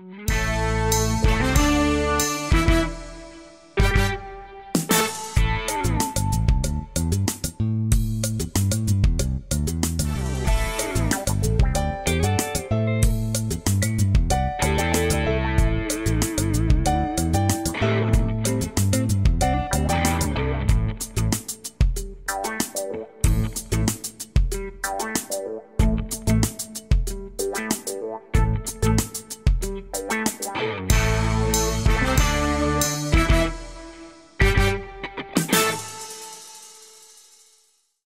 Bye.